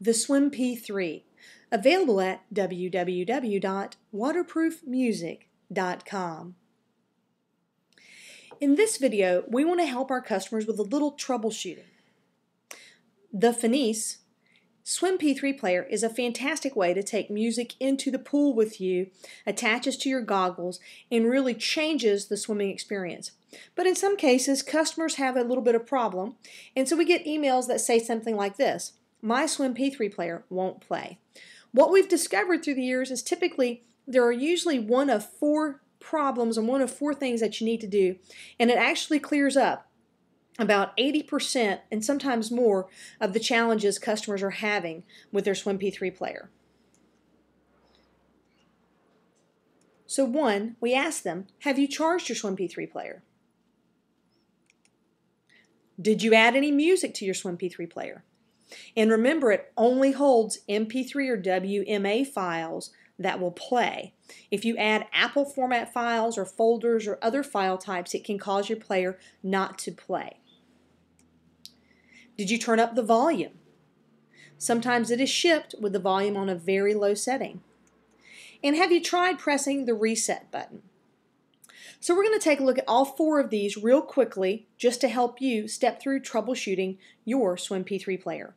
the SwiMP3, available at www.waterproofmusic.com. In this video, we want to help our customers with a little troubleshooting. The Finis SwiMP3 player is a fantastic way to take music into the pool with you, attaches to your goggles, and really changes the swimming experience. But in some cases, customers have a little bit of problem, and so we get emails that say something like this My SwiMP3 player won't play. What we've discovered through the years is typically there are usually one of four problems and one of four things that you need to do, and it actually clears up about 80% and sometimes more of the challenges customers are having with their SwiMP3 player. So one, we ask them, have you charged your SwiMP3 player? Did you add any music to your SwiMP3 player? And remember, it only holds MP3 or WMA files that will play. If you add Apple format files or folders or other file types, it can cause your player not to play. Did you turn up the volume? Sometimes it is shipped with the volume on a very low setting. And have you tried pressing the reset button? So we're going to take a look at all four of these real quickly just to help you step through troubleshooting your SwiMP3 player.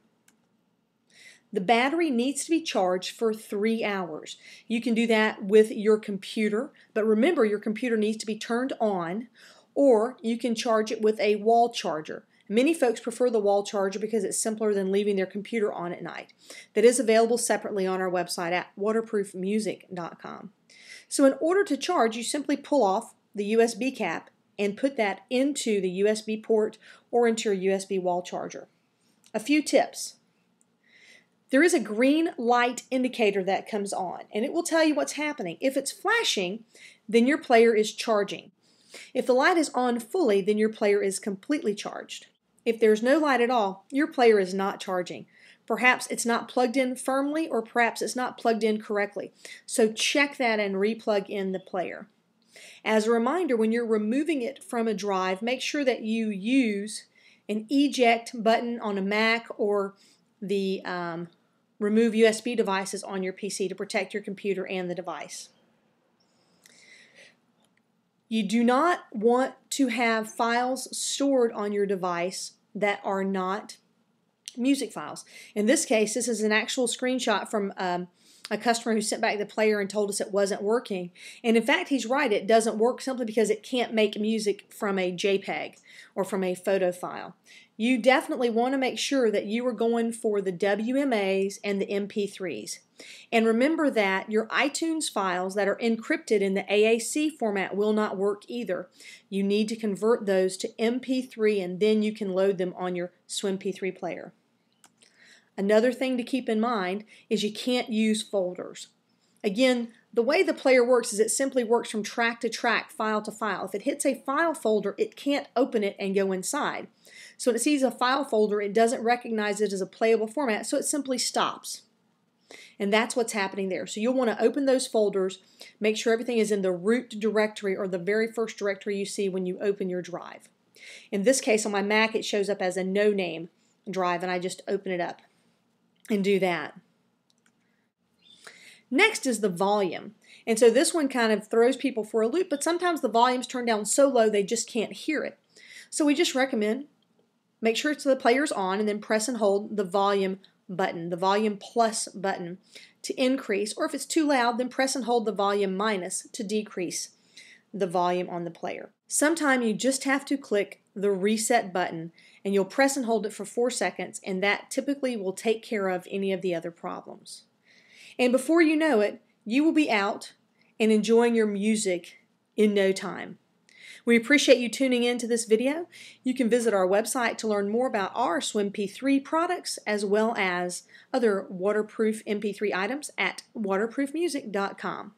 The battery needs to be charged for three hours. You can do that with your computer, but remember your computer needs to be turned on or you can charge it with a wall charger. Many folks prefer the wall charger because it's simpler than leaving their computer on at night. That is available separately on our website at waterproofmusic.com. So in order to charge, you simply pull off the USB cap and put that into the USB port or into your USB wall charger. A few tips. There is a green light indicator that comes on and it will tell you what's happening. If it's flashing, then your player is charging. If the light is on fully, then your player is completely charged. If there's no light at all, your player is not charging. Perhaps it's not plugged in firmly or perhaps it's not plugged in correctly. So check that and replug in the player. As a reminder, when you're removing it from a drive, make sure that you use an eject button on a Mac or the um, remove USB devices on your PC to protect your computer and the device. You do not want to have files stored on your device that are not music files. In this case, this is an actual screenshot from um, a customer who sent back the player and told us it wasn't working. And in fact, he's right, it doesn't work simply because it can't make music from a JPEG or from a photo file you definitely want to make sure that you are going for the WMAs and the MP3s. And remember that your iTunes files that are encrypted in the AAC format will not work either. You need to convert those to MP3 and then you can load them on your SwiMP3 player. Another thing to keep in mind is you can't use folders. Again, the way the player works is it simply works from track to track, file to file. If it hits a file folder, it can't open it and go inside. So when it sees a file folder, it doesn't recognize it as a playable format, so it simply stops. And that's what's happening there. So you'll want to open those folders, make sure everything is in the root directory or the very first directory you see when you open your drive. In this case, on my Mac, it shows up as a no name drive, and I just open it up and do that. Next is the volume. And so this one kind of throws people for a loop, but sometimes the volume's turned down so low they just can't hear it. So we just recommend Make sure it's the player's on and then press and hold the volume button, the volume plus button to increase, or if it's too loud, then press and hold the volume minus to decrease the volume on the player. Sometime you just have to click the reset button and you'll press and hold it for four seconds and that typically will take care of any of the other problems. And before you know it, you will be out and enjoying your music in no time. We appreciate you tuning in to this video. You can visit our website to learn more about our SwiMP3 products as well as other waterproof MP3 items at waterproofmusic.com.